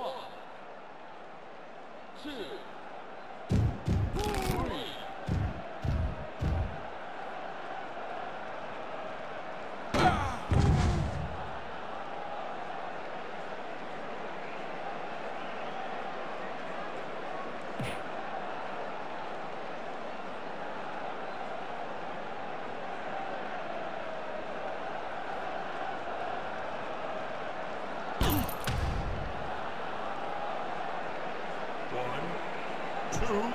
Oh! One, two,